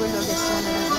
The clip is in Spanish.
pueblo